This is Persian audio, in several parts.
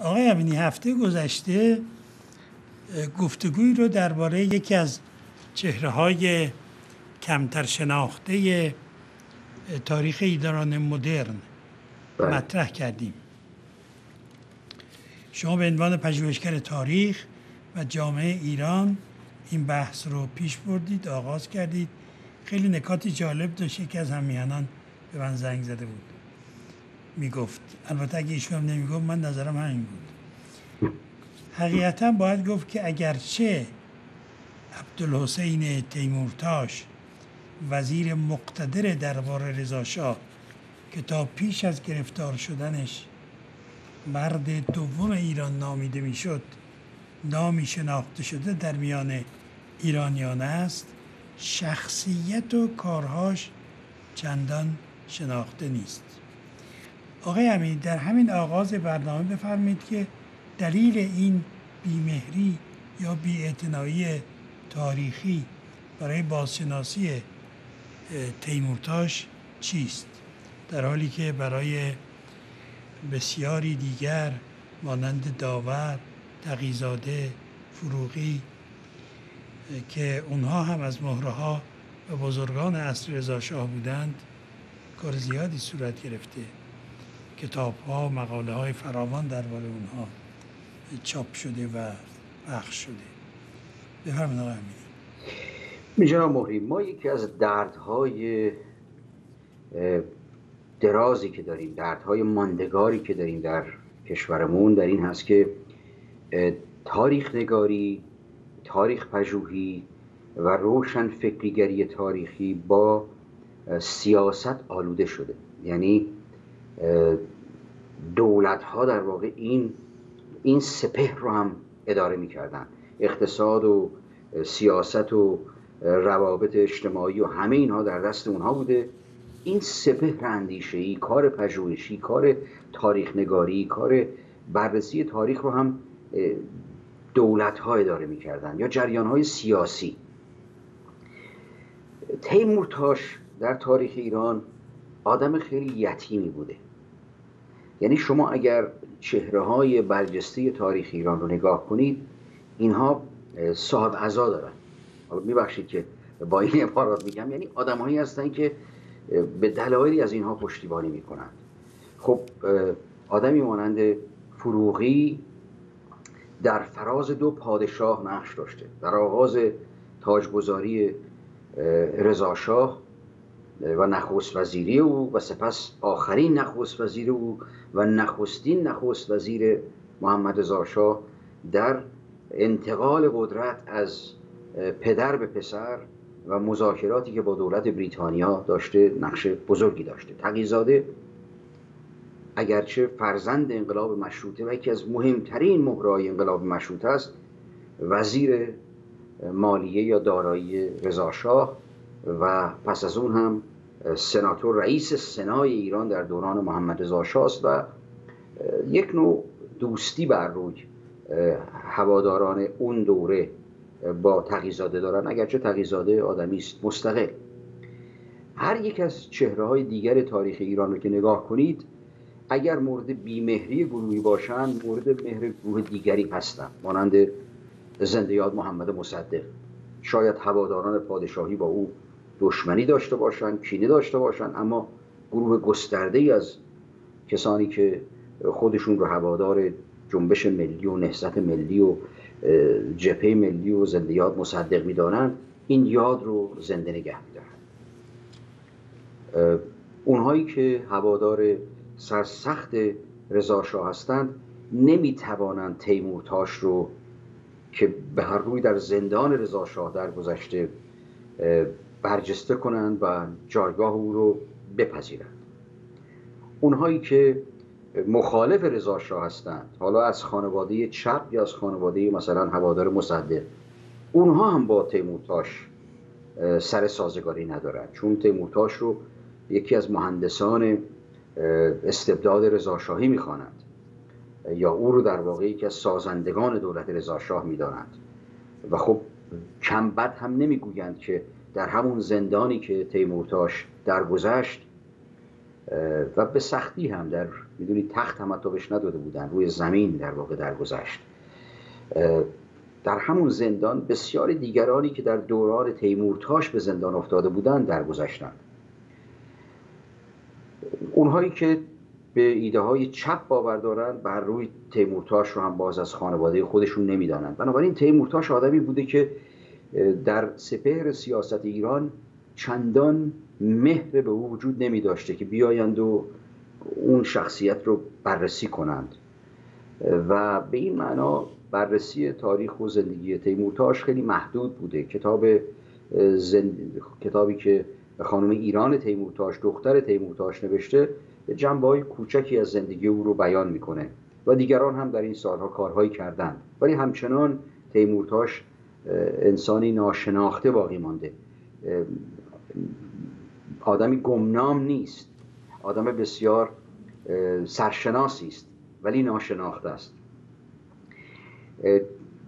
آقای امینی هفته گذشته گفتگوی رو درباره یکی از چهره های کمتر شناخته تاریخ ایران مدرن بله. مطرح کردیم. شما به عنوان پژوهشگر تاریخ و جامعه ایران این بحث رو پیش بردید آغاز کردید. خیلی نکاتی جالب داشت یکی از همیانان به من زنگ زده بود. می‌گفت. البته اگه ایشون هم نمی‌گفت من نظرم همین بود. حقیقتا باید گفت که اگرچه عبدالحسین تیمورتاش وزیر مقتدر دربار رضاشاه که تا پیش از گرفتار شدنش مرد دوم ایران نامیده می‌شد نامی شناخته شده در میان ایرانیان است شخصیت و کارهاش چندان شناخته نیست. آقای امین در همین آغاز برنامه بفرمایید که دلیل این بیمهری یا بیاعتنایی تاریخی برای بازشناسی تیمورتاش چیست؟ در حالی که برای بسیاری دیگر مانند داور تقیزاده فروغی که اونها هم از مهره ها و بزرگان اصر رضا شاه بودند کار زیادی صورت گرفته. کتاب ها و مقاله های فراوان درباره اونها چاپ شده و پخش شده. بفرمایید آقای امیری جناب ما یکی از دردهای درازی که داریم دردهای ماندگاری که داریم در کشورمون در این هست که تاریخ نگاری تاریخ پژوهی و روشن فکریگری تاریخی با سیاست آلوده شده. یعنی دولت ها در واقع این این سپه رو هم اداره می‌کردن. اقتصاد و سیاست و روابط اجتماعی و همه اینها در دست اونها بوده. این سپه اندیشه ای کار پژوهشی کار تاریخ نگاری کار بررسی تاریخ رو هم دولت ها اداره می‌کردن یا جریان های سیاسی. تیمورتاش در تاریخ ایران آدم خیلی یتیمی بوده. یعنی شما اگر چهره های برجسته تاریخ ایران رو نگاه کنید اینها صاحب عزا دارن. حالا میبخشید که با این عبارات میگم یعنی آدمهایی هستن که به دلایلی از اینها پشتیبانی می‌کنند. خب آدمی مانند فروغی در فراز دو پادشاه نقش داشته. در آغاز تاجگذاری رضاشاه و نخست وزیری او و سپس آخرین نخست وزیر او و نخستین نخست وزیر محمد رضا در انتقال قدرت از پدر به پسر و مذاکراتی که با دولت بریتانیا داشته نقش بزرگی داشته. تقیزاده اگرچه فرزند انقلاب مشروطه و یکی از مهمترین مهرهای انقلاب مشروطه است وزیر مالیه یا دارایی رضاشاه و پس از اون هم سناتور رئیس سنای ایران در دوران محمد رضا است و یک نوع دوستی بر روی هواداران اون دوره با تقیزاده دارن. اگرچه تقیزاده آدمی است مستقل. هر یک از چهره های دیگر تاریخ ایران رو که نگاه کنید اگر مورد بیمهری گروهی باشند مورد مهر گروه دیگری هستند. مانند زنده یاد محمد مصدق. شاید هواداران پادشاهی با او دشمنی داشته باشند کینه داشته باشند اما گروه گسترده ای از کسانی که خودشون رو هوادار جنبش ملی و نهضت ملی و جبهه ملی و زنده یاد مصدق می‌دانند این یاد رو زنده نگه میدارن. اونهایی که هوادار سرسخت رضا شاه هستند نمی‌توانند تیمورتاش رو که به هر روی در زندان رضا شاه در گذشته برجسته کنند و جایگاه او رو بپذیرند. اونهایی که مخالف رضا شاه هستند حالا از خانواده چپ یا از خانواده مثلا هوادار مصدق اونها هم با تیمورتاش سر سازگاری ندارند. چون تیمورتاش رو یکی از مهندسان استبداد رضاشاهی می‌خوانند. یا او رو در واقع یکی از سازندگان دولت رضاشاه می‌دانند. و خب کم بد هم نمی‌گویند که در همون زندانی که تیمورتاش درگذشت و به سختی هم در می‌دونید تخت هم حتی بهش نداده بودن روی زمین در واقع درگذشت. در همون زندان بسیاری دیگرانی که در دوران تیمورتاش به زندان افتاده بودند درگذشتند. اونهایی که به ایده های چپ باور دارند بر روی تیمورتاش رو هم باز از خانواده خودشون نمی‌دانند. بنابراین تیمورتاش آدمی بوده که در سپهر سیاست ایران چندان مهر به او وجود نمی داشته که بیایند و اون شخصیت رو بررسی کنند. و به این معنا بررسی تاریخ و زندگی تیمورتاش خیلی محدود بوده. کتاب زند... کتابی که خانم ایران تیمورتاش دختر تیمورتاش نوشته جنبه های کوچکی از زندگی او رو بیان می‌کنه. و دیگران هم در این سالها کارهایی کردند. ولی همچنان تیمورتاش انسانی ناشناخته باقی مانده. آدمی گمنام نیست. آدم بسیار سرشناسی است ولی ناشناخته است.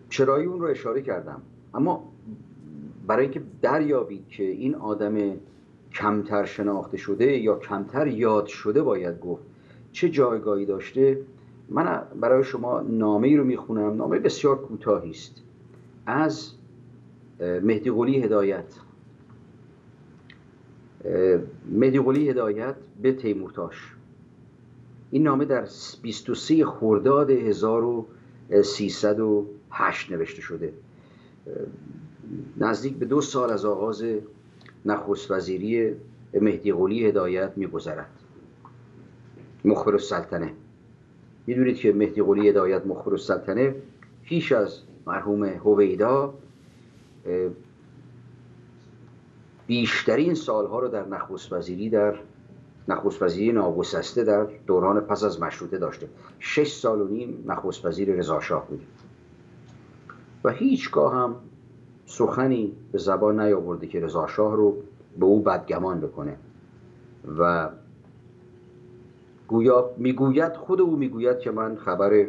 چرایی اون رو اشاره کردم. اما برای اینکه دریابید که این آدم کمتر شناخته شده یا کمتر یاد شده باید گفت چه جایگاهی داشته من برای شما نامه ای رو می‌خونم. نامه بسیار کوتاهی است. از مهدی قلی هدایت. مهدی قلی هدایت به تیمورتاش. این نامه در 23 خرداد 1308 نوشته شده. نزدیک به دو سال از آغاز نخست وزیری مهدی قلی هدایت میگذرد. مخبر السلطنه. می‌دونید که مهدی قلی هدایت مخبر السلطنه پیش از مرحوم هویدا بیشترین سالها رو در نخست وزیری در نخست وزیری ناگسسته در دوران پس از مشروطه داشته. شش سال و نیم نخست وزیر رضاشاه بوده. و هیچگاه هم سخنی به زبان نیاورده که رضاشاه رو به او بدگمان بکنه. و گویا می‌گوید خود او می‌گوید که من خبر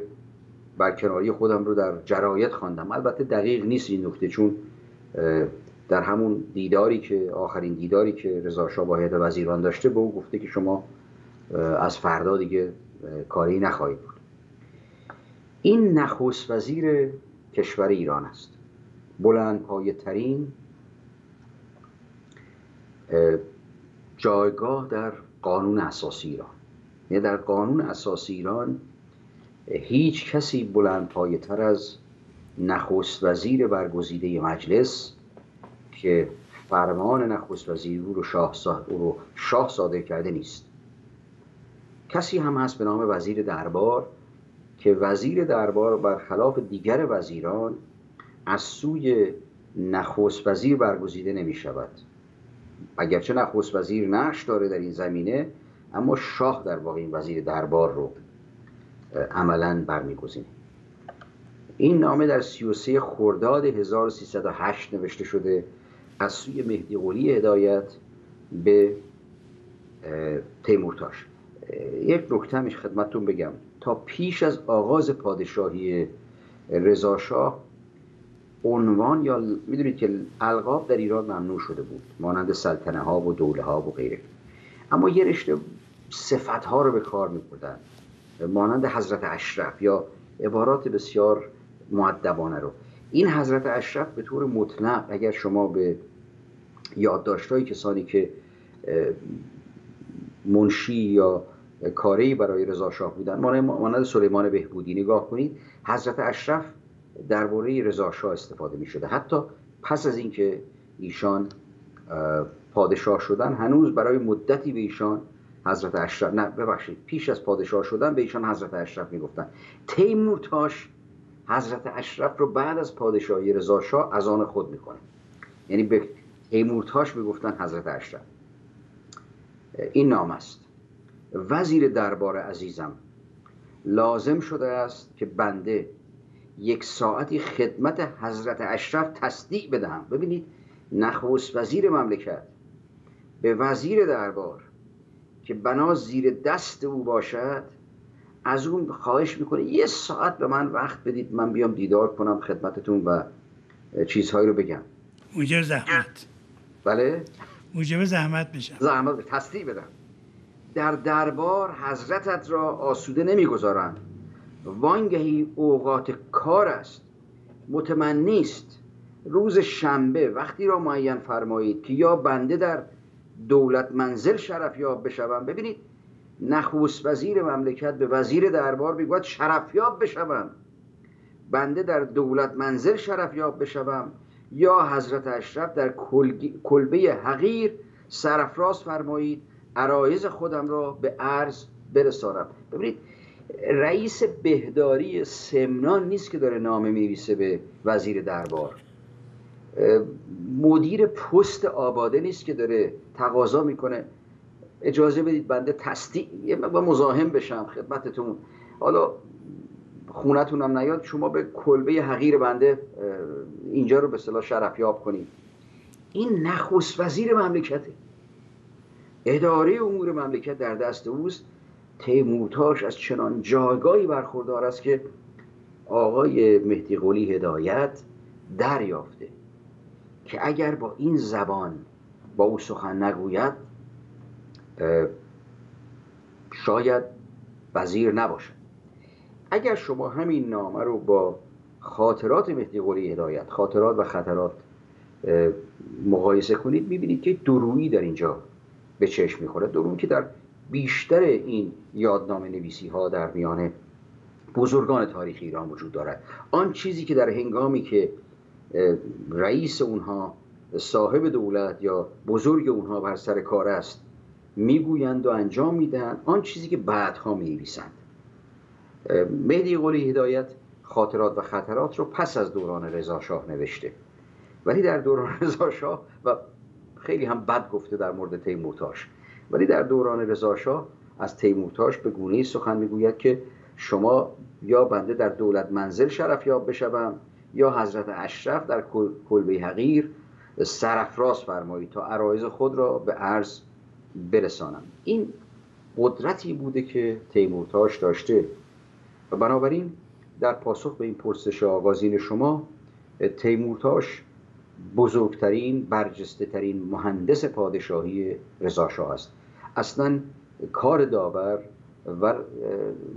برکناری خودم رو در جرایت خواندم. البته دقیق نیست این نکته چون در همون دیداری که آخرین دیداری که رضا شاه با هیئت وزیران داشته به او گفته که شما از فردا دیگه کاری نخواهید بود. این نخست وزیر کشور ایران است. بلند پایه ترین جایگاه در قانون اساسی ایران. یعنی در قانون اساسی ایران هیچ کسی بلند تر از نخست وزیر برگزیده مجلس که فرمان نخست وزیر او رو شاه, او رو شاه صادر کرده نیست. کسی هم هست به نام وزیر دربار که وزیر دربار برخلاف دیگر وزیران از سوی نخست وزیر برگزیده نمی شود. اگرچه نخست وزیر نقش داره در این زمینه اما شاه در واقع این وزیر دربار رو عملا برمیگزینه. این نامه در 33 خرداد 1308 نوشته شده از سوی مهدی قلی هدایت به تیمورتاش. یک نکته همیش خدمتتون بگم. تا پیش از آغاز پادشاهی رضاشاه عنوان یا می‌دونید که القاب در ایران ممنوع شده بود مانند سلطنه ها و دوله ها و غیره. اما یه رشته صفت ها رو به کار میبردن. مانند حضرت اشرف یا عبارات بسیار معدبانه رو. این حضرت اشرف به طور مطلق اگر شما به یادداشتهای کسانی که منشی یا کاری برای رضا شاه بودن مانند سلیمان بهبودی نگاه کنید حضرت اشرف درباره رضا شاه استفاده می شده حتی پس از اینکه ایشان پادشاه شدن هنوز برای مدتی به ایشان حضرت اشرف. نه ببخشید پیش از پادشاه شدن به ایشان حضرت اشرف می‌گفتن. تیمورتاش حضرت اشرف رو بعد از پادشاهی رضا شاه از آن خود می‌کنه. یعنی به تیمورتاش می‌گفتن حضرت اشرف. این نام است. وزیر دربار عزیزم لازم شده است که بنده یک ساعتی خدمت حضرت اشرف تصدیق بدهم. ببینید نخست وزیر مملکت به وزیر دربار که بنا زیر دست او باشد از اون خواهش می‌کنه یه ساعت به من وقت بدید من بیام دیدار کنم خدمتتون و چیزهایی رو بگم. موجب زحمت. بله؟ موجب زحمت بشم. زحمت تصدیق بدم. در دربار حضرتت را آسوده نمی‌گذارند وانگهی اوقات کار است. متمنی است روز شنبه وقتی را معین فرمایید که یا بنده در دولت منزل شرف یاب بشوم. ببینید نخوست وزیر مملکت به وزیر دربار می‌گوید شرفیاب بشوم. بنده در دولت منزل شرف یاب بشوم. یا حضرت اشرف در کلبه حقیر سرفراز فرمایید عرایز خودم را به عرض برسانم. ببینید رئیس بهداری سمنان نیست که داره نامه میویسه به وزیر دربار. مدیر پست آباده نیست که داره تقاضا می‌کنه. اجازه بدید بنده تصدیق و مزاحم بشم خدمتتون. حالا خونتون هم نیاد شما به کلبه حقیر بنده اینجا رو به صلاح شرفیاب کنید. این نخست وزیر مملکته. اداره امور مملکت در دست اوست. تیمورتاش از چنان جایگاهی برخوردار است که آقای مهدی قلی هدایت دریافته. که اگر با این زبان با او سخن نگوید شاید وزیر نباشد. اگر شما همین نامه رو با خاطرات مهدی قلی هدایت خاطرات و خطرات مقایسه کنید می‌بینید که درویی در اینجا به چشم می‌خوره. درویی که در بیشتر این یادنامه نویسی ها در میان بزرگان تاریخ ایران وجود دارد. آن چیزی که در هنگامی که رئیس اونها صاحب دولت یا بزرگ اونها بر سر کار است می‌گویند و انجام می‌دهند آن چیزی که بعدها میویسند مهدی قولی هدایت خاطرات و خطرات رو پس از دوران رضا شاه نوشته. ولی در دوران رضا شاه و خیلی هم بد گفته در مورد تیمورتاش. ولی در دوران رضا شاه از تیمورتاش به گونه سخن می‌گوید که شما یا بنده در دولت منزل شرف یاب بشوم یا حضرت اشرف در کلبه حقیر سرفراز فرمایید تا عرایز خود را به عرض برسانم. این قدرتی بوده که تیمورتاش داشته. و بنابراین در پاسخ به این پرسش آغازین شما تیمورتاش بزرگترین برجسته ترین مهندس پادشاهی رضاشاه است. اصلا کار داور و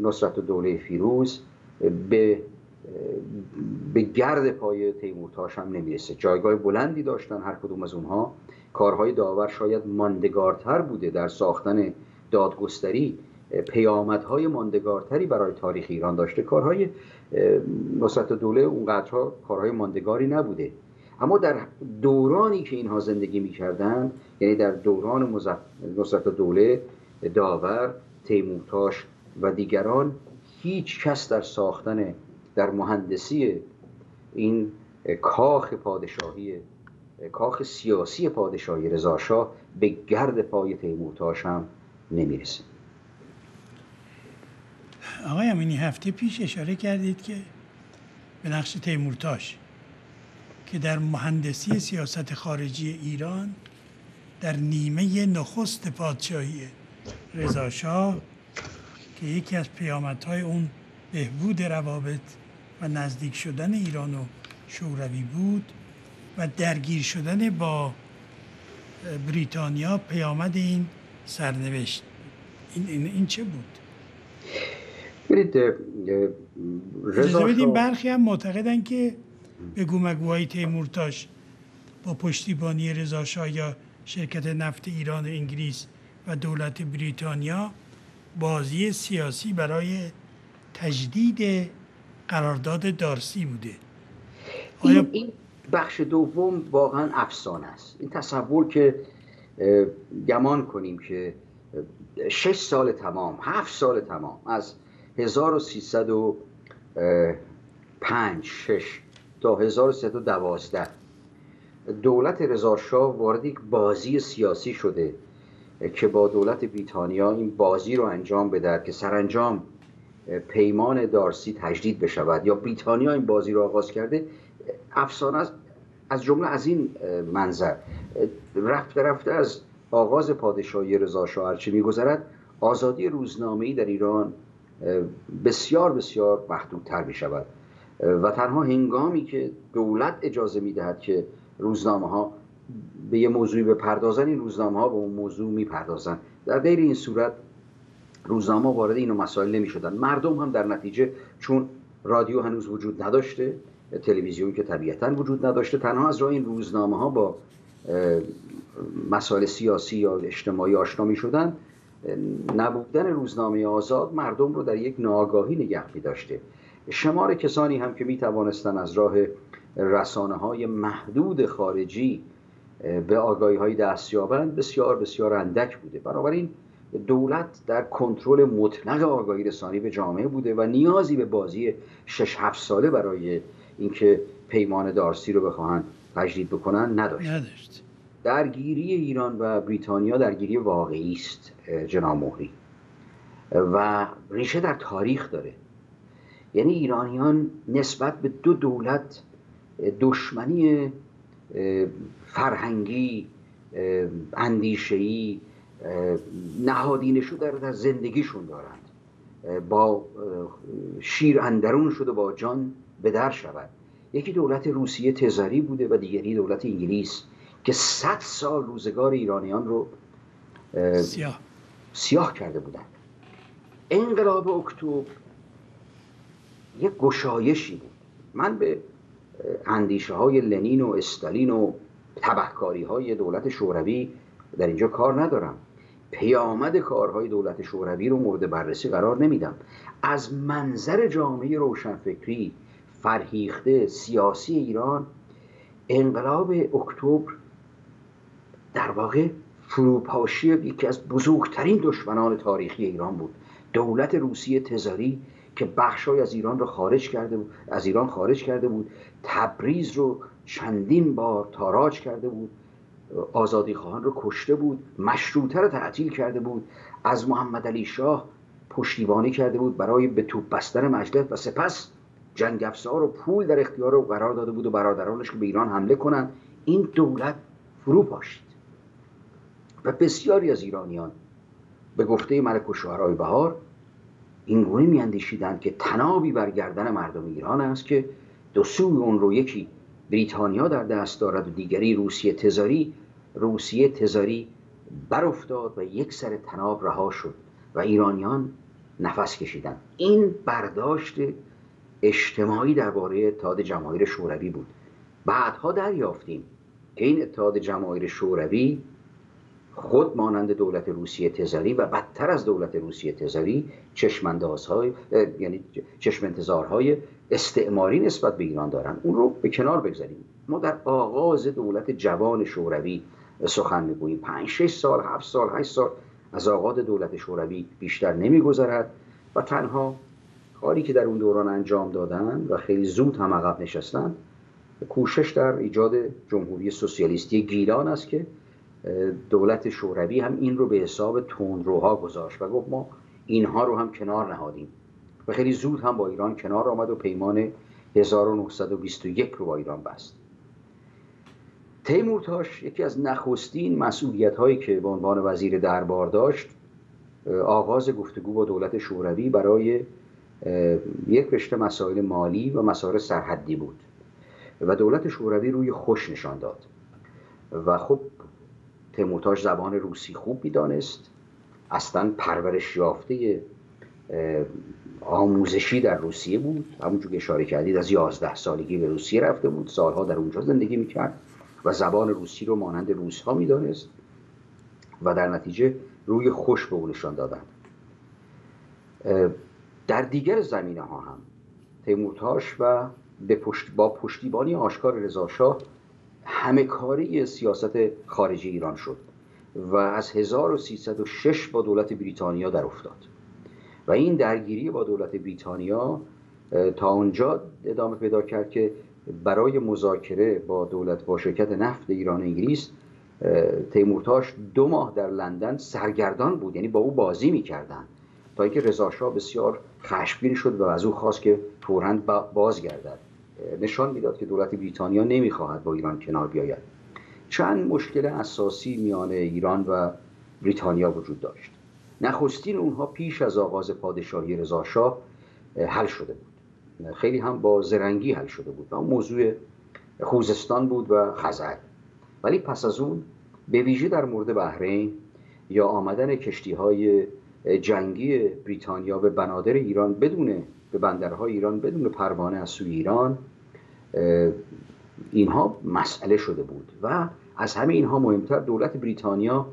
نصرت دوله فیروز به به گرد پای تیمورتاش هم نمی‌رسه. جایگاه بلندی داشتن هر کدوم از اونها. کارهای داور شاید ماندگارتر بوده در ساختن دادگستری. پیامدهای ماندگارتری برای تاریخ ایران داشته. کارهای نصرت دوله اونقدرها کارهای ماندگاری نبوده. اما در دورانی که اینها زندگی می‌کردند یعنی در دوران نصرت دوله داور تیمورتاش و دیگران هیچ کس در ساختن در مهندسی این کاخ پادشاهی کاخ سیاسی پادشاهی رضاشاه به گرد پای تیمورتاش هم نمی‌رسه. آقای امینی هفته پیش اشاره کردید که به نقش تیمورتاش که در مهندسی سیاست خارجی ایران در نیمه نخست پادشاهی رضاشاه که یکی از پیامدهای اون بهبود روابط و نزدیک شدن ایران و شوروی بود و درگیر شدن با بریتانیا پیامد این سرنوشت این, این, این چه بود؟ برید رضا برخی هم معتقدن که به گومگوهای تیمورتاش با پشتیبانی رضا یا شرکت نفت ایران و انگلیس و دولت بریتانیا بازی سیاسی برای تجدید قرارداد دارسی بوده. آیا... این بخش دوم واقعا افسانه است. این تصور که گمان کنیم که شش سال تمام هفت سال تمام از 1305 6 تا 1312 دولت رضاشاه وارد یک بازی سیاسی شده که با دولت بریتانیا این بازی رو انجام بده که سرانجام پیمان دارسی تجدید بشود یا بریتانیا این بازی رو آغاز کرده افسانه از از جمله از این منظر رفته رفته از آغاز پادشاهی رضا شاه هرچه میگذرد؟ آزادی روزنامه‌ای در ایران بسیار بسیار محدودتر می شود و تنها هنگامی که دولت اجازه می دهد که روزنامه ها به یه موضوعی بپردازن این روزنامه ها به اون موضوع می‌پردازن. در غیر این صورت روزنامه وارد اینو مسائل نمی شدن مردم هم در نتیجه چون رادیو هنوز وجود نداشته تلویزیون که طبیعتا وجود نداشته تنها از راه این روزنامه ها با مسائل سیاسی یا اجتماعی آشنا می شدن نبودن روزنامه آزاد مردم رو در یک ناآگاهی نگه می داشته شمار کسانی هم که می توانستن از راه رسانه های محدود خارجی به آگاهی های دست یابند بسیار بسیار اندک بوده. بنابراین دولت در کنترل مطلق آگاهی رسانی به جامعه بوده و نیازی به بازی 6 7 ساله برای اینکه پیمان دارسی رو بخواهند تجدید بکنن نداشت. نداشت. درگیری ایران و بریتانیا درگیری واقعی است جناب مهری. و ریشه در تاریخ داره. یعنی ایرانیان نسبت به دو دولت دشمنی فرهنگی اندیشهی نهادینشو در, در زندگیشون دارند. با شیر اندرون شده با جان به در شود. یکی دولت روسیه تزاری بوده و دیگری دولت انگلیس که صد سال روزگار ایرانیان رو سیاه, سیاه کرده بودند. انقلاب اکتبر یک گشایشی بود. من به اندیشه های لنین و استالین و تبهکاری های دولت شوروی در اینجا کار ندارم. پیامد کارهای دولت شوروی رو مورد بررسی قرار نمیدم. از منظر جامعه روشنفکری فرهیخته سیاسی ایران انقلاب اکتبر در واقع فروپاشی یکی از بزرگترین دشمنان تاریخی ایران بود. دولت روسیه تزاری که بخشای از ایران رو خارج کرده بود از ایران خارج کرده بود تبریز رو چندین بار تاراج کرده بود. آزادی خواهان رو کشته بود مشروطه رو تعطیل کرده بود. از محمد علی شاه پشتیبانی کرده بود برای به توپ بستن مجلس و سپس جنگ افزار و پول در اختیار رو قرار داده بود و برادرانش که به ایران حمله کنند. این دولت فرو پاشید. و بسیاری از ایرانیان به گفته ملک و شعرهای بهار این گونه میاندیشیدند که تنابی بر گردن مردم ایران است که دو سوی اون رو یکی بریتانیا در دست دارد و دیگری روسیه تزاری روسیه تزاری برافتاد و یک سر تناب رها شد و ایرانیان نفس کشیدند. این برداشت اجتماعی درباره اتحاد جماهیر شوروی بود. بعدها دریافتیم که این اتحاد جماهیر شوروی خود مانند دولت روسیه تزاری و بدتر از دولت روسیه تزاری چشمندازهای یعنی چشم انتظارهای استعماری نسبت به ایران دارن. اون رو به کنار بگذاریم. ما در آغاز دولت جوان شوروی سخن می‌گوییم. پنج شش سال هفت سال هشت سال از آغاز دولت شوروی بیشتر نمیگذرد و تنها کاری که در اون دوران انجام دادن و خیلی زود هم عقب نشستن کوشش در ایجاد جمهوری سوسیالیستی گیلان است که دولت شوروی هم این رو به حساب تندروها گذاشت و گفت ما اینها رو هم کنار نهادیم. و خیلی زود هم با ایران کنار آمد و پیمان 1921 رو با ایران بست. تیمورتاش یکی از نخستین مسئولیت هایی که به عنوان وزیر دربار داشت آغاز گفتگو با دولت شوروی برای یک رشته مسائل مالی و مسائل سرحدی بود. و دولت شوروی روی خوش نشان داد. و خب تیمورتاش زبان روسی خوب می‌دانست. اصلا پرورش یافته آموزشی در روسیه بود. همونجور که اشاره کردید از یازده سالگی به روسیه رفته بود. سالها در اونجا زندگی می‌کرد و زبان روسی رو مانند روس ها می‌دانست و در نتیجه روی خوش به او نشان دادن در دیگر زمینه ها هم تیمورتاش و به پشت با پشتیبانی آشکار رضاشاه همه کاری سیاست خارجی ایران شد و از 1306 با دولت بریتانیا در افتاد. و این درگیری با دولت بریتانیا تا اونجا ادامه پیدا کرد که برای مذاکره با دولت با شرکت نفت ایران و انگلیس تیمورتاش دو ماه در لندن سرگردان بود. یعنی با او بازی می‌کردن. تا اینکه رضا بسیار خشمگین شد و از او خواست که فورا بازگردد. نشان می‌داد که دولت بریتانیا نمی‌خواهد با ایران کنار بیاید. چند مشکل اساسی میان ایران و بریتانیا وجود داشت. نخستین اونها پیش از آغاز پادشاهی رضاشاه حل شده بود. خیلی هم با زرنگی حل شده بود و موضوع خوزستان بود و خزر. ولی پس از اون به ویژه در مورد بحرین یا آمدن کشتی های جنگی بریتانیا به بنادر ایران بدون به بندرهای ایران بدون پروانه از سوی ایران اینها مسئله شده بود و از همه اینها مهمتر دولت بریتانیا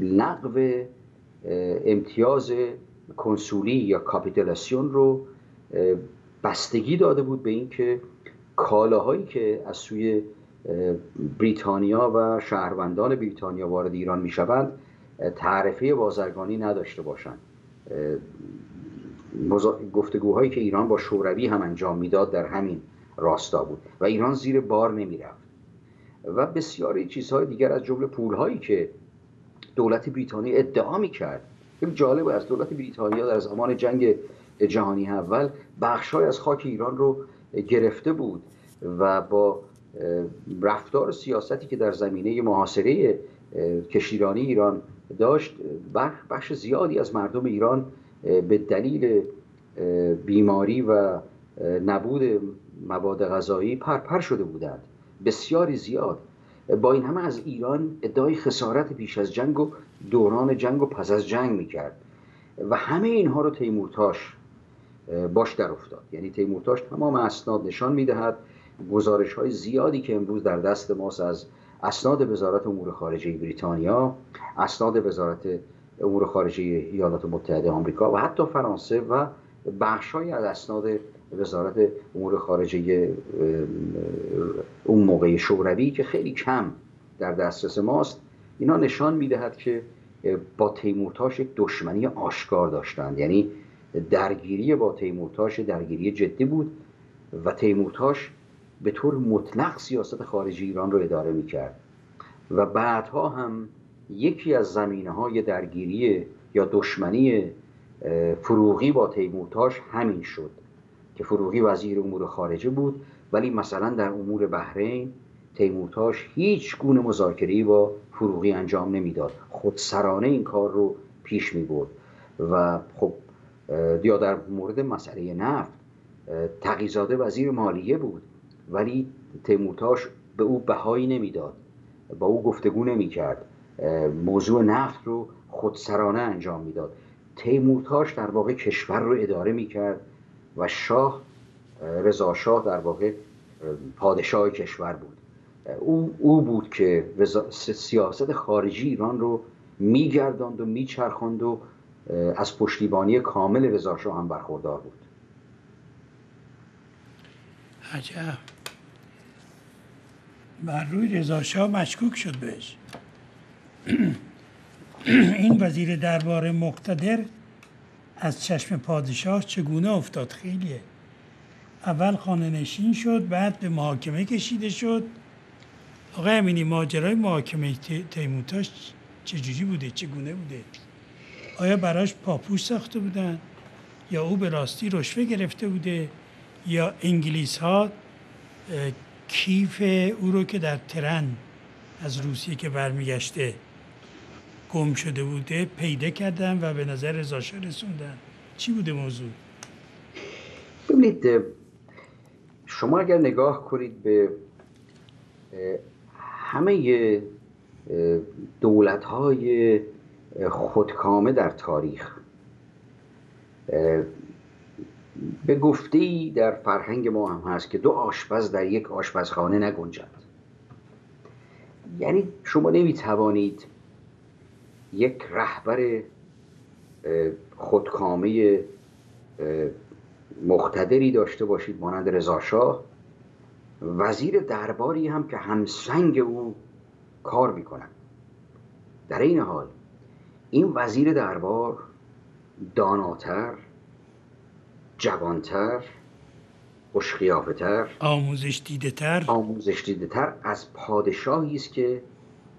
نقو امتیاز کنسولی یا کاپیتولاسیون رو بستگی داده بود به اینکه کالاهایی که از سوی بریتانیا و شهروندان بریتانیا وارد ایران می شوند تعرفه بازرگانی نداشته باشند. گفتگوهایی که ایران با شوروی هم انجام می‌داد در همین راستا بود و ایران زیر بار نمی‌رفت. و بسیاری چیزهای دیگر از جمله پولهایی که دولت بریتانیا ادعا می‌کرد. خیلی جالب از دولت بریتانیا در زمان جنگ جهانی اول بخشای از خاک ایران رو گرفته بود و با رفتار سیاستی که در زمینه محاصره کشیرانی ایران داشت بخش زیادی از مردم ایران به دلیل بیماری و نبود مواد غذایی پرپر شده بودند. بسیاری زیاد. با این همه از ایران ادعای خسارت پیش از جنگ و دوران جنگ و پس از جنگ می‌کرد. و همه اینها رو تیمورتاش باش در افتاد. یعنی تیمورتاش تمام اسناد نشان می‌دهد. گزارش های زیادی که امروز در دست ماست از اسناد وزارت امور خارجه بریتانیا اسناد وزارت امور خارجه ایالات متحده آمریکا و حتی فرانسه و بخشهایی از اسناد وزارت امور خارجه اون موقع شوروی که خیلی کم در دسترس ماست اینا نشان می‌دهد که با تیمورتاش یک دشمنی آشکار داشتند. یعنی درگیری با تیمورتاش درگیری جدی بود و تیمورتاش به طور مطلق سیاست خارجی ایران رو اداره می‌کرد. و بعدها هم یکی از زمینه های درگیری یا دشمنی فروغی با تیمورتاش همین شد که فروغی وزیر امور خارجه بود. ولی مثلا در امور بحرین تیمورتاش هیچ گونه مذاکره با فروغی انجام نمی‌داد. خودسرانه این کار رو پیش می برد و خب یا در مورد مسئله نفت تقیزاده وزیر مالیه بود. ولی تیمورتاش به او بهایی نمی‌داد با او گفتگو نمی کرد موضوع نفت رو خودسرانه انجام می‌داد. تیمورتاش در واقع کشور رو اداره می کرد و شاه رضا شاه در واقع پادشاه کشور بود. او, او بود که سیاست خارجی ایران رو میگرداند و میچرخاند و از پشتیبانی کامل رضا شاه هم برخوردار بود. عجب. بر روی رضا شاه مشکوک شد بهش. این وزیر دربار مقتدر از چشم پادشاه چگونه افتاد؟ خیلیه. اول خانه نشین شد بعد به محاکمه کشیده شد. آقای امینی ماجرای محاکمه تیموتاش چجوری بوده؟ چگونه بوده؟ آیا براش پاپوش ساخته بودن؟ یا او به راستی رشوه گرفته بوده؟ یا انگلیس ها کیف او رو که در ترن از روسیه که برمیگشته گم شده بوده پیدا کردن و به نظر رضاشاه رسوندن. چی بوده موضوع؟ ببینید شما اگر نگاه کنید به همه دولت های خودکامه در تاریخ به گفته در فرهنگ ما هم هست که دو آشپز در یک آشپزخانه نگنجند. یعنی شما نمی‌توانید یک رهبر خودکامه مقتدری داشته باشید مانند رضاشاه. وزیر درباری هم که همسنگ او کار می‌کنن در این حال این وزیر دربار داناتر جوانتر خوشخیافهتر آموزش دیده تر آموزش دیده تر از پادشاهی است که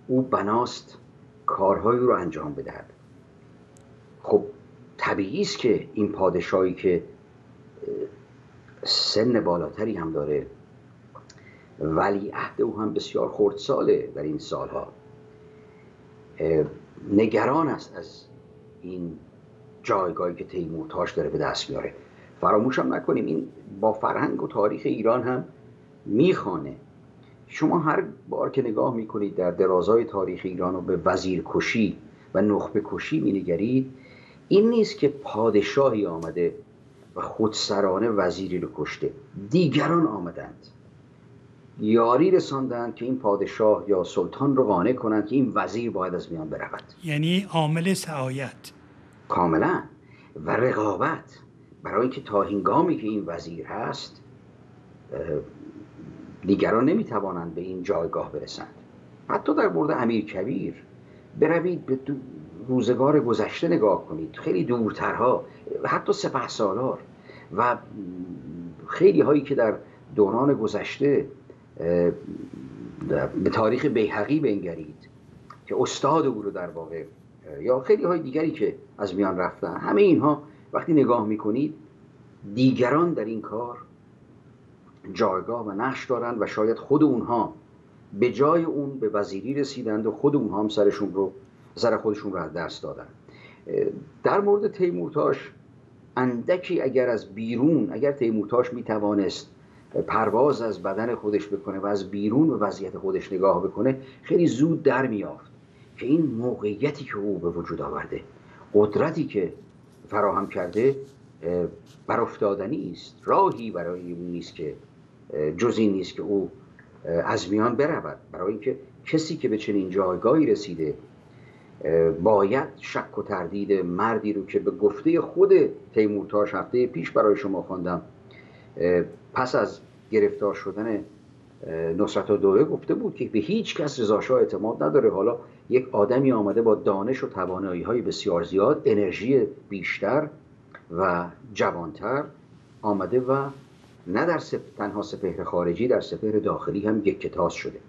او بناست کارهایی رو انجام بدهد. خب طبیعی است که این پادشاهی که سن بالاتری هم داره ولی عهد او هم بسیار خردساله در این سالها. نگران است از این جایگاهی که تیمورتاش داره به دست میاره. فراموش هم نکنیم این با فرهنگ و تاریخ ایران هم میخانه شما هر بار که نگاه می‌کنید در درازای تاریخ ایران و به وزیر کشی و نخبه کشی مینگرید این نیست که پادشاهی آمده و خودسرانه وزیری رو کشته دیگران آمدند. یاری رساندند که این پادشاه یا سلطان رو قانع کنند که این وزیر باید از میان برود. یعنی عامل سعایت. کاملا. و رقابت. برای اینکه تا هنگامی که این وزیر هست دیگران نمی‌توانند به این جایگاه برسند. حتی در مورد امیر کبیر بروید به روزگار گذشته نگاه کنید. خیلی دورترها حتی سپه سالار و خیلی هایی که در دوران گذشته به تاریخ بیهقی بنگرید که استاد او رو در واقع یا خیلی های دیگری که از میان رفتن همه اینها وقتی نگاه می‌کنید دیگران در این کار جایگاه و نقش دارند و شاید خود اونها به جای اون به وزیری رسیدند و خود اونها هم سرشون رو سر خودشون رو از دست دادن. در مورد تیمورتاش اندکی اگر از بیرون اگر تیمورتاش می‌توانست پرواز از بدن خودش بکنه و از بیرون به وضعیت خودش نگاه بکنه خیلی زود در میافت که این موقعیتی که او به وجود آورده قدرتی که فراهم کرده بر افتادنی است راهی برای اون نیست که جز این نیست که او از میان برود. برای اینکه کسی که به چنین جایگاهی رسیده باید شک و تردید مردی رو که به گفته خود تیمورتاش هفته پیش برای شما خواندم پس از گرفتار شدن نصرت دوله گفته بود که به هیچ کس رضاشاه اعتماد نداره. حالا یک آدمی آمده با دانش و توانایی های بسیار زیاد انرژی بیشتر و جوانتر آمده و نه در تنها سپهر خارجی در سپهر داخلی هم یک کتاز شده.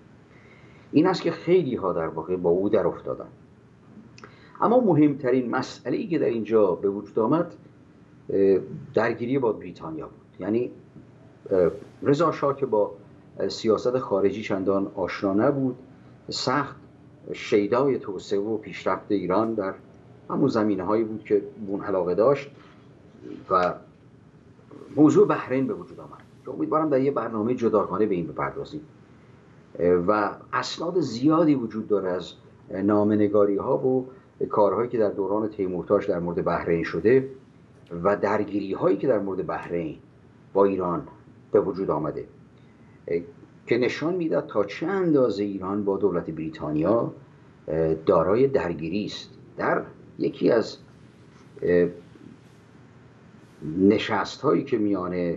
این است که خیلی ها در واقع با او در افتادن. اما مهمترین مسئله ای که در اینجا به وجود آمد درگیری با بریتانیا بود. یعنی رضا شاه که با سیاست خارجی چندان آشنا نبود سخت شیدای توسعه و پیشرفت ایران در همون زمینه هایی بود که بون علاقه داشت و موضوع بحرین به وجود آمد. که امیدوارم در یه برنامه جداگانه به این بپردازیم. و اسناد زیادی وجود داره از نامنگاری ها و کارهایی که در دوران تیمورتاش در مورد بحرین شده و درگیری هایی که در مورد بحرین با ایران به وجود آمده. که نشان می‌داد تا چه اندازه ایران با دولت بریتانیا دارای درگیری است. در یکی از نشست هایی که میان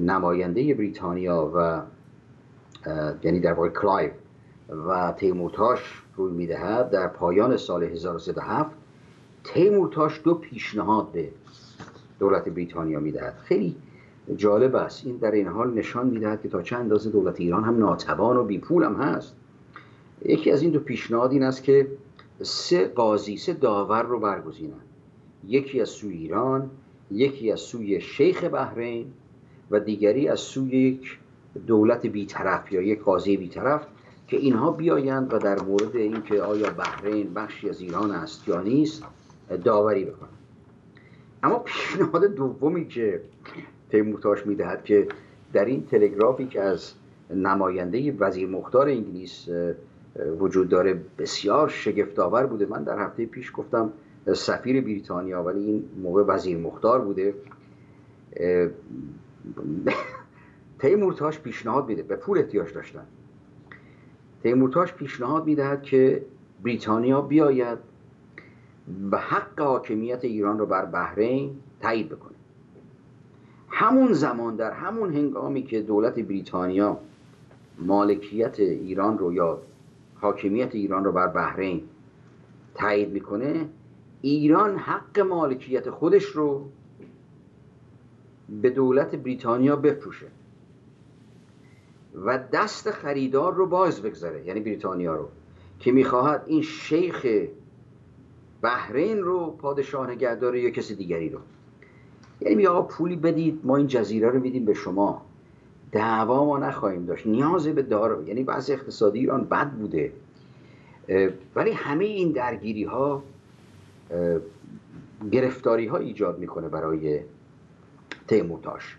نماینده بریتانیا و یعنی در واقع کلایو و تیمورتاش روی می‌دهد در پایان سال 1307 تیمورتاش دو پیشنهاد به دولت بریتانیا می‌دهد. خیلی جالب است. این در این حال نشان می‌دهد که تا چند اندازه دولت ایران هم ناتوان و بیپول هم هست. یکی از این دو پیشنهاد این است که سه قاضی سه داور رو برگزینند. یکی از سوی ایران یکی از سوی شیخ بحرین و دیگری از سوی یک دولت بیطرف یا یک قاضی بیطرف که اینها بیایند و در مورد اینکه آیا بحرین بخشی از ایران است یا نیست داوری بکنند. اما پیشنهاد دومی که تیمورتاش می‌دهد که در این تلگرافی که از نماینده وزیر مختار انگلیس وجود داره بسیار شگفتآور بوده. من در هفته پیش گفتم سفیر بریتانیا ولی این موقع وزیر مختار بوده تیمورتاش پیشنهاد میده به پول احتیاج داشتن. تیمورتاش پیشنهاد می‌دهد که بریتانیا بیاید به حق حاکمیت ایران رو بر بحرین تایید بکنه. همون زمان در همون هنگامی که دولت بریتانیا مالکیت ایران رو یا حاکمیت ایران رو بر بحرین تایید می‌کنه ایران حق مالکیت خودش رو به دولت بریتانیا بفروشه و دست خریدار رو باز بگذاره یعنی بریتانیا رو که می‌خواهد این شیخ بحرین رو پادشاه نگه یا کسی دیگری رو. یعنی می آقا پولی بدید ما این جزیره رو میدیم به شما. دعوا ما نخواهیم داشت. نیاز به دار یعنی بعض اقتصادی ایران بد بوده. ولی همه این درگیری ها گرفتاری ها ایجاد می‌کنه برای تیمورتاش.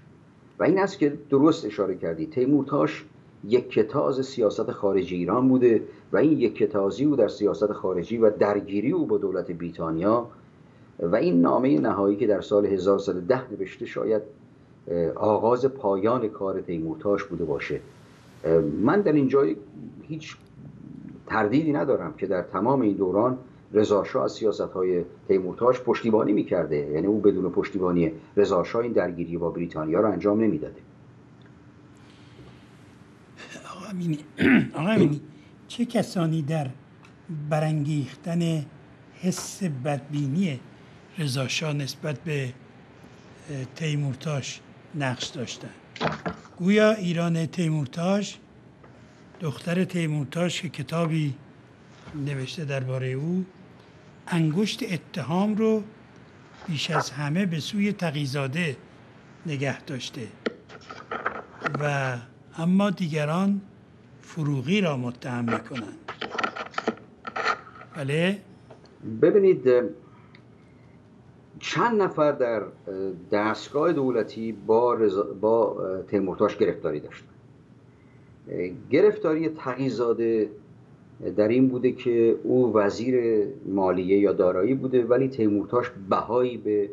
و این است که درست اشاره کردی تیمورتاش یک کتاز سیاست خارجی ایران بوده و این یک کتازی او در سیاست خارجی و درگیری او با دولت بریتانیا و این نامه نهایی که در سال 1110 نوشته شاید آغاز پایان کار تیمورتاش بوده باشه. من در اینجا هیچ تردیدی ندارم که در تمام این دوران رضاشاه از سیاست های تیمورتاش پشتیبانی می‌کرده. یعنی او بدون پشتیبانی رضاشاه این درگیری با بریتانیا رو انجام نمی‌داده. آقا امینی آقا امینی چه کسانی در برانگیختن حس بدبینی رضاشاه نسبت به تیمورتاش نقش داشتن؟ گویا ایران تیمورتاش دختر تیمورتاش که کتابی نوشته درباره او انگشت اتهام رو بیش از همه به سوی تقیزاده نگه داشته. و اما دیگران فروغی را متهم می‌کنند. بله؟ ببینید چند نفر در دستگاه دولتی با, با تیمورتاش گرفتاری داشتن گرفتاری تقیزاده در این بوده که او وزیر مالیه یا دارایی بوده ولی تیمورتاش بهایی به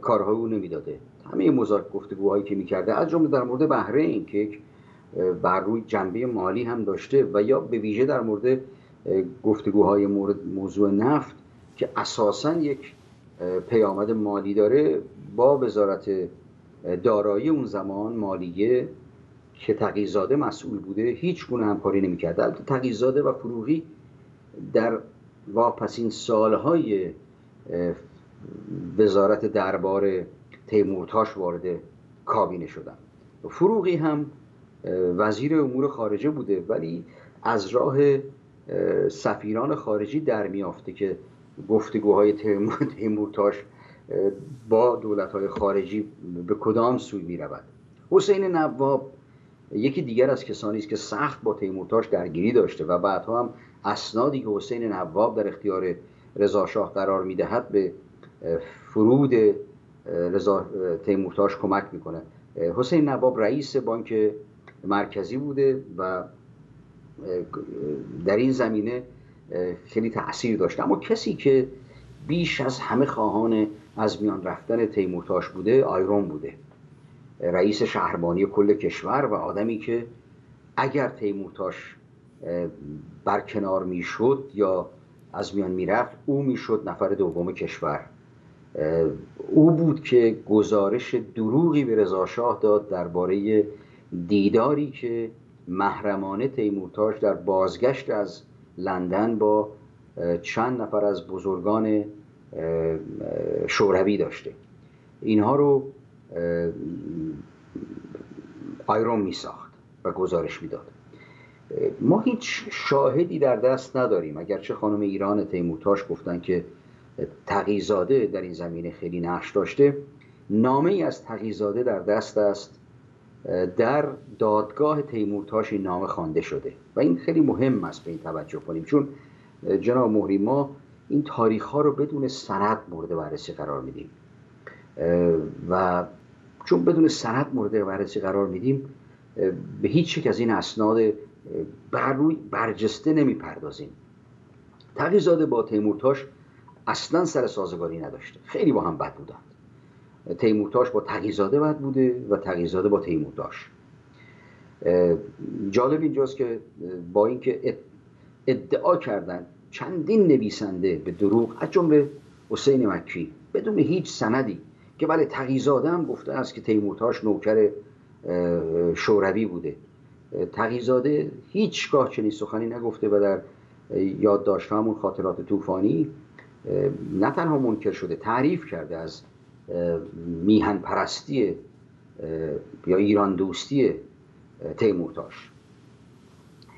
کارهای او نمی‌داده. همه مذاکره گفتگوهایی که می‌کرده از جمله در مورد بهره که بر روی جنبه مالی هم داشته و یا به ویژه در مورد گفتگوهای مورد موضوع نفت که اساسا یک پیامد مالی داره با وزارت دارایی اون زمان مالیه که تقیزاده مسئول بوده هیچ گونه همکاری نمی‌کرده البته تقیزاده و فروغی در واپسین سالهای وزارت دربار تیمورتاش وارد کابینه شدن. فروغی هم وزیر امور خارجه بوده ولی از راه سفیران خارجی در میافته که گفتگوهای تیمورتاش با دولت های خارجی به کدام سوی می رود حسین نواب یکی دیگر از کسانی است که سخت با تیمورتاش درگیری داشته و بعدها هم اسنادی که حسین نواب در اختیار رضا شاه قرار می‌دهد به فرود رضا تیمورتاش کمک می‌کنه حسین نواب رئیس بانک مرکزی بوده و در این زمینه خیلی تاثیر داشته اما کسی که بیش از همه خواهان از میان رفتن تیمورتاش بوده آیرون بوده. رئیس شهربانی کل کشور و آدمی که اگر تیمورتاش برکنار می‌شد یا از میان می‌رفت او می‌شد نفر دوم کشور. او بود که گزارش دروغی به رضاشاه داد درباره دیداری که محرمانه تیمورتاش در بازگشت از لندن با چند نفر از بزرگان شوروی داشته. اینها رو آیرون می ساخت و گزارش می‌داد. ما هیچ شاهدی در دست نداریم. اگرچه خانم ایران تیمورتاش گفتن که تقیزاده در این زمینه خیلی نقش داشته نامه ای از تقیزاده در دست است. در دادگاه تیمورتاش این نامه خوانده شده و این خیلی مهم است به این توجه کنیم چون جناب مهری ما این تاریخ ها رو بدون سند مورد بررسی قرار میدیم. و چون بدون سند مورد بررسی قرار میدیم به هیچ یک از این اسناد بر روی برجسته نمی‌پردازیم. تقیزاده با تیمورتاش اصلا سر سازگاری نداشته. خیلی با هم بد بودند. تیمورتاش با تقیزاده بد بوده و تقیزاده با تیمورتاش. جالب اینجاست که با اینکه ادعا کردن چندین نویسنده به دروغ از جمله حسین مکی بدون هیچ سندی که بله تقیزاده هم گفته است که تیمورتاش نوکر شوروی بوده. تقیزاده هیچگاه چنین سخنی نگفته و در یادداشت همون خاطرات طوفانی نه تنها منکر شده تعریف کرده از میهن پرستی یا ایران دوستی تیمورتاش.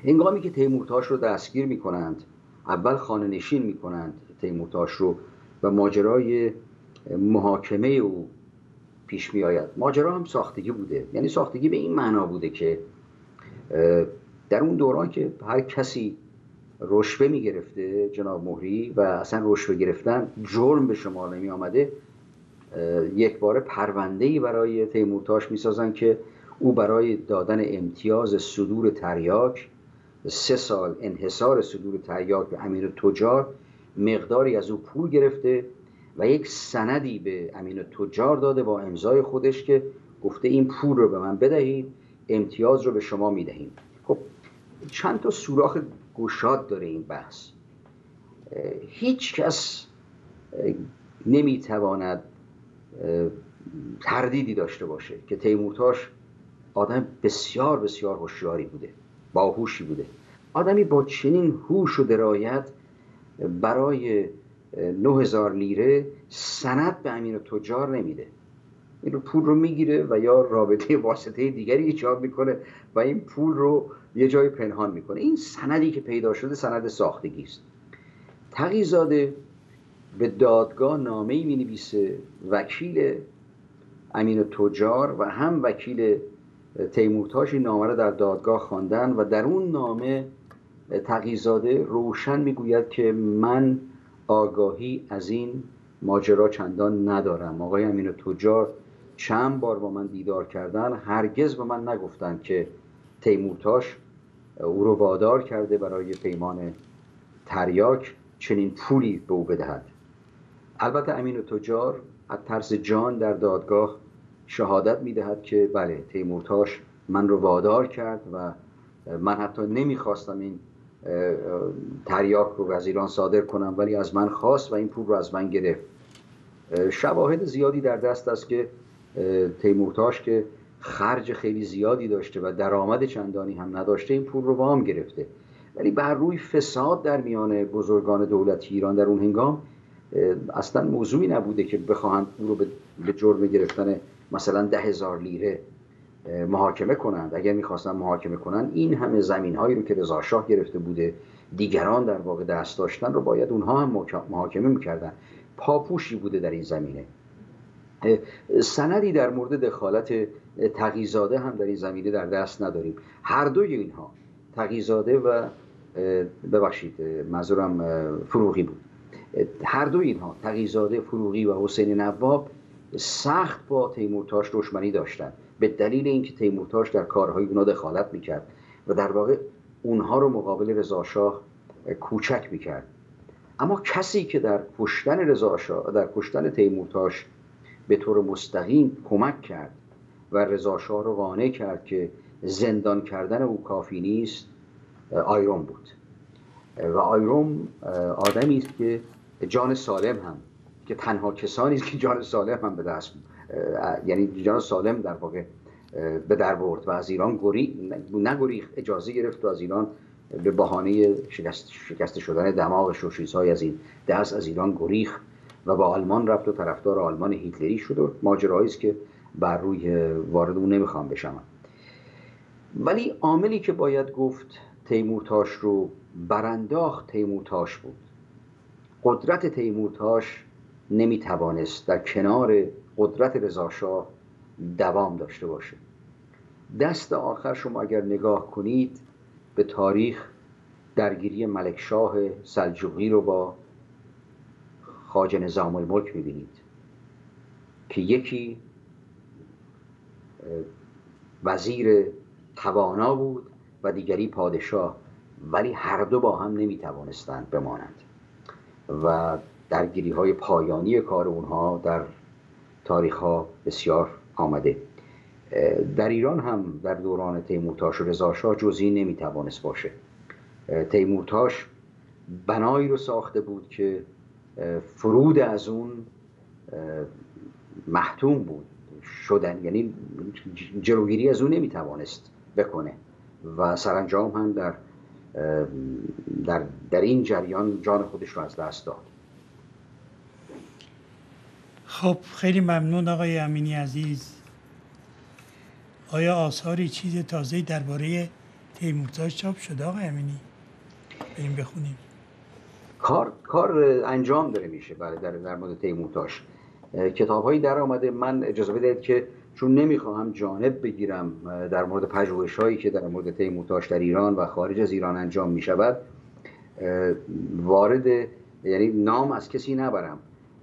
هنگامی که تیمورتاش رو دستگیر می کنند اول خانه نشین می کنند تیمورتاش رو و ماجرای محاکمه او پیش می آید ماجرا هم ساختگی بوده. یعنی ساختگی به این معنا بوده که در اون دوران که هر کسی رشوه می گرفته جناب مهری و اصلا رشوه گرفتن جرم به شما نمی آمده یک بار پرونده ای برای تیمورتاش می سازن که او برای دادن امتیاز صدور تریاک سه سال انحصار صدور تریاک به امیر تجار مقداری از او پول گرفته و یک سندی به امین تجار داده با امضای خودش که گفته این پول رو به من بدهید امتیاز رو به شما می‌دهیم. خب چند تا سوراخ گشاد داره این بحث. هیچ کس نمی‌تواند تردیدی داشته باشه که تیمورتاش آدم بسیار بسیار هوشیاری بوده باهوشی بوده. آدمی با چنین هوش و درایت برای 9000 لیره سند به امیر تجار نمیده. این پول رو می‌گیره و یا رابطه واسطه دیگری ایجاد می‌کنه و این پول رو یه جای پنهان می‌کنه. این سندی که پیدا شده سند ساختگی است. تقیزاده به دادگاه نامه ای می نویسه وکیل امین تجار و هم وکیل تیمورتاش این نامه را در دادگاه خواندن و در اون نامه تقیزاده روشن می‌گوید که من آگاهی از این ماجرا چندان ندارم. آقای امین تجار چند بار با من دیدار کردن هرگز به من نگفتن که تیمورتاش او رو وادار کرده برای پیمان تریاک چنین پولی به او بدهد. البته امین تجار از ترس جان در دادگاه شهادت می‌دهد که بله تیمورتاش من رو وادار کرد و من حتی نمی‌خواستم این تریاک رو از ایران صادر کنم ولی از من خواست و این پول رو از من گرفت. شواهد زیادی در دست است که تیمورتاش که خرج خیلی زیادی داشته و درآمد چندانی هم نداشته این پول رو وام گرفته. ولی بر روی فساد در میان بزرگان دولتی ایران در اون هنگام اصلا موضوعی نبوده که بخواهند او رو به جرم گرفتن مثلا ده هزار لیره محاکمه کنند. اگر می‌خواستن محاکمه کنند این همه زمین هایی رو که رضا گرفته بوده دیگران در واقع دست داشتن رو باید اونها هم محاکمه می‌کردن. پاپوشی بوده در این زمینه. سندی در مورد دخالت تقیزاده هم در این زمینه در دست نداریم. هر دوی اینها تقیزاده و ببخشید منظورم فروغی بود. هر دو اینها تقیزاده فروغی و حسین نواب سخت با تیمورتاش دشمنی داشتند به دلیل اینکه تیمورتاش در کارهای اونا دخالت می‌کرد و در واقع اونها رو مقابل رضاشاه کوچک می‌کرد. اما کسی که در کشتن رضاشاه در کشتن تیمورتاش به طور مستقیم کمک کرد و رضاشاه رو قانع کرد که زندان کردن او کافی نیست آیروم بود. و آیروم آدمی است که جان سالم هم که تنها کسانی است که جان سالم هم به دست یعنی جان سالم در واقع به در برد و از ایران گری نگریخ اجازه گرفت و از ایران به بهانه شکست, شکست شدن دماغش و از این دست از ایران گریخ و با آلمان رفت و طرفدار آلمان هیتلری شد و ماجرایی است که بر روی وارد اون نمی‌خوام بشم. ولی عاملی که باید گفت تیمورتاش رو برانداخت تیمورتاش بود. قدرت تیمورتاش نمی‌توانست در کنار قدرت رضاشاه دوام داشته باشه. دست آخر شما اگر نگاه کنید به تاریخ درگیری ملکشاه سلجوقی رو با خاج نظام الملک می‌بینید که یکی وزیر توانا بود و دیگری پادشاه ولی هر دو با هم نمی‌توانستند بمانند و درگیری های پایانی کار اونها در تاریخ ها بسیار آمده. در ایران هم در دوران تیمورتاش و رضاشاه جزی نمی‌توانست باشه. تیمورتاش بنایی رو ساخته بود که فرود از اون محتوم بود. شدن یعنی جلوگیری از اون نمی‌توانست بکنه. و سرانجام هم در در, در این جریان جان خودش رو از دست داد. خب خیلی ممنون آقای امینی عزیز. آیا آثاری چیز تازه درباره تیمورتاش چاپ شده آقای امینی؟ بریم بخونیم. کار کار انجام داره میشه بله در در مورد تیمورتاش. کتاب هایی در آمده من اجازه بدهید که چون نمی‌خواهم جانب بگیرم در مورد پژوهش هایی که در مورد تیمورتاش در ایران و خارج از ایران انجام می شود وارد یعنی نام از کسی نبرم.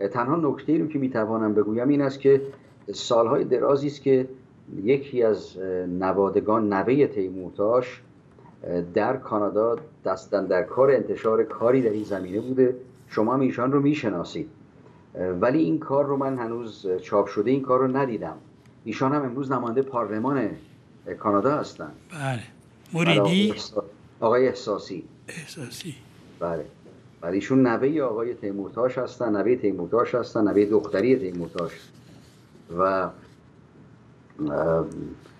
تنها نکته رو که می‌توانم بگویم این است که سالهای درازی است که یکی از نوادگان نوه تیمورتاش در کانادا دستن در کار انتشار کاری در این زمینه بوده. شما هم ایشان رو می‌شناسید. ولی این کار رو من هنوز چاپ شده این کار رو ندیدم. ایشان هم امروز نماینده پارلمان کانادا هستن. بله. موریدی آقای احساسی. احساسی. بله. ولی ایشون نوه آقای تیمورتاش هستن نوه تیمورتاش هستن نوه دختری تیمورتاش. و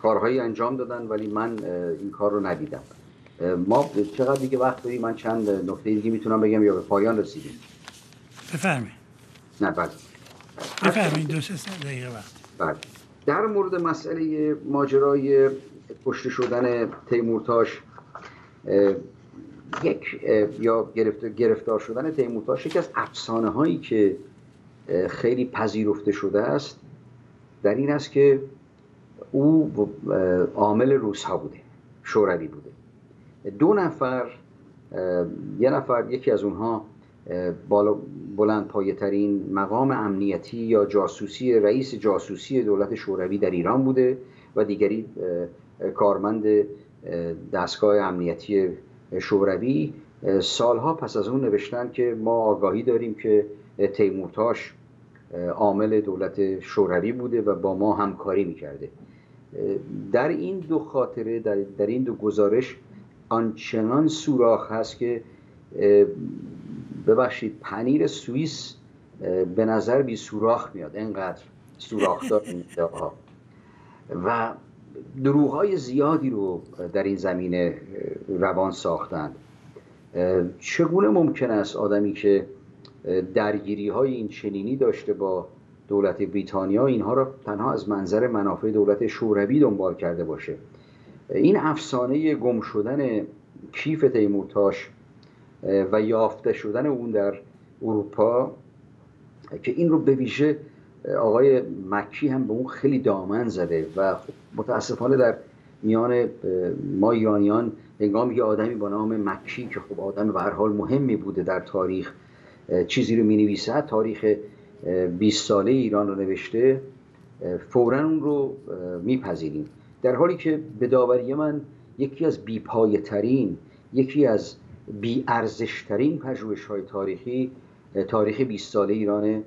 کارهایی انجام دادن ولی من این کار رو ندیدم. ما چقدر دیگه وقت داریم؟ من چند نکته دیگه می‌تونم بگم یا به پایان رسیدیم؟ بفرمایید. نه بله. بفرمایید. دو سه دقیقه وقت. بله. در مورد مسئله ماجرای کشته شدن تیمورتاش یک یا گرفتار شدن تیمورتاش یکی از افسانه هایی که خیلی پذیرفته شده است در این است که او عامل روس ها بوده شوروی بوده. دو نفر یه نفر یکی از اونها بالا بلند پایه ترین مقام امنیتی یا جاسوسی رئیس جاسوسی دولت شوروی در ایران بوده و دیگری کارمند دستگاه امنیتی شوروی سالها پس از اون نوشتن که ما آگاهی داریم که تیمورتاش عامل دولت شوروی بوده و با ما همکاری می‌کرده. در این دو خاطره در, در این دو گزارش آنچنان سوراخ هست که ببخشید پنیر سوئیس به نظر بی سوراخ میاد اینقدر سوراخ دار و دروغ های زیادی رو در این زمینه روان ساختند. چگونه ممکن است آدمی که درگیری های این چنینی داشته با دولت بریتانیا اینها را تنها از منظر منافع دولت شوروی دنبال کرده باشه؟ این افسانه گم شدن کیف تیمورتاش و یافته شدن اون در اروپا که این رو به ویژه آقای مکی هم به اون خیلی دامن زده و متاسفانه در میان ما ایرانیان هنگامی که آدمی با نام مکی که خب آدم به هر حال مهمی بوده در تاریخ چیزی رو می تاریخ 20 ساله ایران رو نوشته فورا اون رو میپذیریم. در حالی که به داوری من یکی از بیپایه ترین یکی از بی ارزش ترین پژوهش های تاریخی تاریخ 20 ساله ایران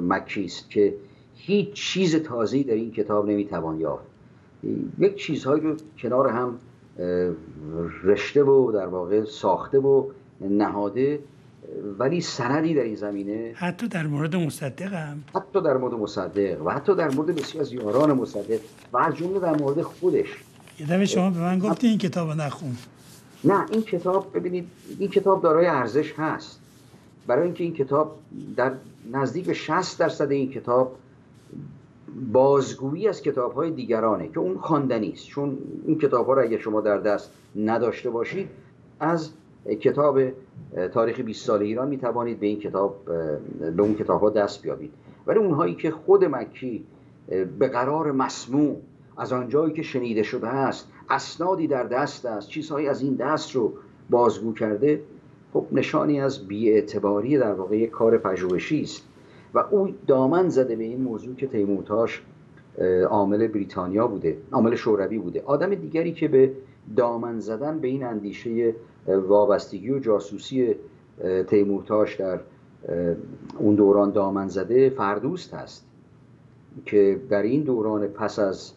مکی است که هیچ چیز تازه‌ای در این کتاب نمی‌توان یافت. یک چیزهایی رو کنار هم رشته و در واقع ساخته و نهاده ولی سندی در این زمینه حتی در مورد مصدق هم. حتی در مورد مصدق و حتی در مورد بسیار از یاران مصدق و از جمله در مورد خودش. یه دفعه شما به من گفتی این کتاب نخون. نه این کتاب ببینید این کتاب دارای ارزش هست. برای اینکه این کتاب در نزدیک به 60 درصد این کتاب بازگویی از کتاب های دیگرانه که اون خواندنی است. چون این کتاب ها رو اگر شما در دست نداشته باشید از کتاب تاریخ 20 سال ایران می توانید به این کتاب به اون کتاب ها دست بیابید. ولی اونهایی که خود مکی به قرار مسموع از آنجایی که شنیده شده است اسنادی در دست است چیزهایی از این دست رو بازگو کرده خب نشانی از بیاعتباری در واقع کار پژوهشی است. و او دامن زده به این موضوع که تیمورتاش عامل بریتانیا بوده عامل شوروی بوده. آدم دیگری که به دامن زدن به این اندیشه وابستگی و جاسوسی تیمورتاش در اون دوران دامن زده فردوست هست که در این دوران پس از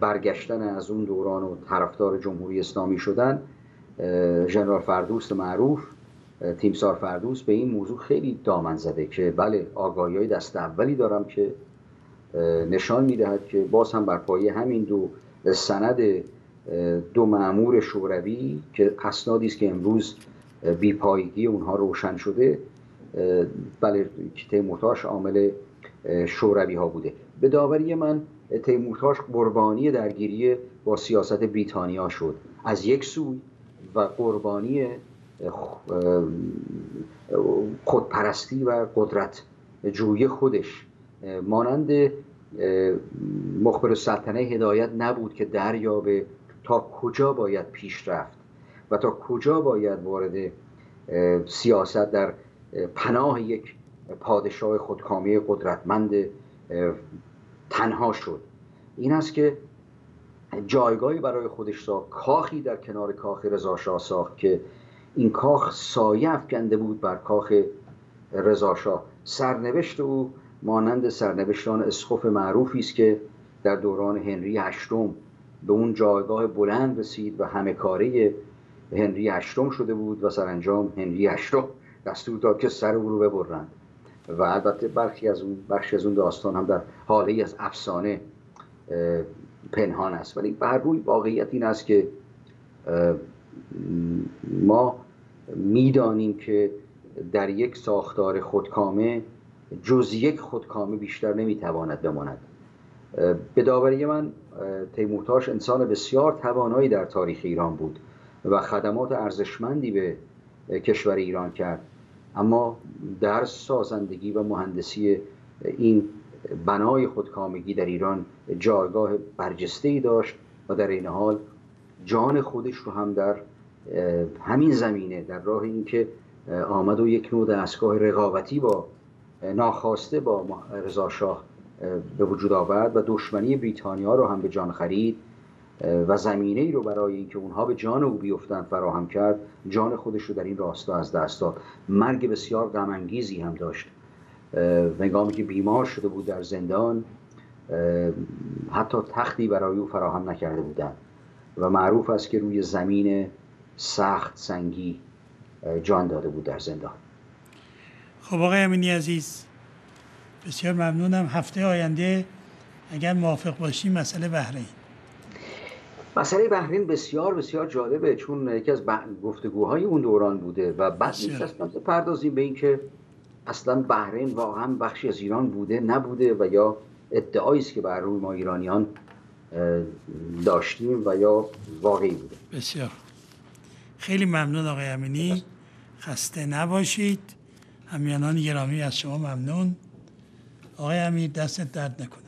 برگشتن از اون دوران و طرفدار جمهوری اسلامی شدن ژنرال فردوست معروف تیمسار فردوست به این موضوع خیلی دامن زده که بله آگاهی های دست اولی دارم که نشان می‌دهد که باز هم بر پایه همین دو سند دو معمور شوروی که اسنادی است که امروز بیپایگی اونها روشن شده بله تیمورتاش عامل شوروی ها بوده. به داوری من تیمورتاش قربانی درگیری با سیاست بریتانیا شد. از یک سوی و قربانی خودپرستی و قدرت جوی خودش. مانند مخبر سلطنه هدایت نبود که دریابه تا کجا باید پیش رفت و تا کجا باید وارد سیاست در پناه یک پادشاه خودکامی قدرتمند تنها شد. این است که جایگاهی برای خودش ساخت. کاخی در کنار کاخ رضاشاه ساخت که این کاخ سایه افکنده بود بر کاخ رضاشاه سرنوشت او مانند سرنوشتان اسخف معروفی است که در دوران هنری هشتم به اون جایگاه بلند رسید و همه کاره هنری هشتم شده بود و سرانجام هنری هشتم دستور داد که سر او رو ببرند. و البته برخی از اون بخشی از اون داستان هم در حاله از افسانه پنهان است. ولی بر روی واقعیت این است که ما می‌دانیم که در یک ساختار خودکامه جز یک خودکامه بیشتر نمی‌تواند بماند. به داوری من تیمورتاش انسان بسیار توانایی در تاریخ ایران بود و خدمات ارزشمندی به کشور ایران کرد. اما در سازندگی و مهندسی این بنای خودکامگی در ایران جایگاه برجسته ای داشت و در این حال جان خودش رو هم در همین زمینه در راه اینکه آمد و یک نوع دستگاه رقابتی با ناخواسته با رضا شاه به وجود آورد و دشمنی بریتانیا رو هم به جان خرید و زمینه ای رو برای اینکه اونها به جان او بیفتن فراهم کرد جان خودش رو در این راستا از دست داد. مرگ بسیار غم هم داشت. هنگامی که بیمار شده بود در زندان حتی تختی برای او فراهم نکرده بودند. و معروف است که روی زمین سخت سنگی جان داده بود در زندان. خب آقای امینی عزیز بسیار ممنونم. هفته آینده اگر موافق باشیم مسئله بحرین. مسئله بحرین بسیار بسیار جالبه چون یکی از گفتگوهای اون دوران بوده و بعد نیست پردازیم به اینکه اصلا بحرین واقعا بخشی از ایران بوده نبوده و یا ادعایی است که بر روی ما ایرانیان داشتیم و یا واقعی بوده. بسیار. خیلی ممنون آقای امینی. خسته نباشید. همیانان گرامی از شما ممنون. آقای امیر دست درد نکن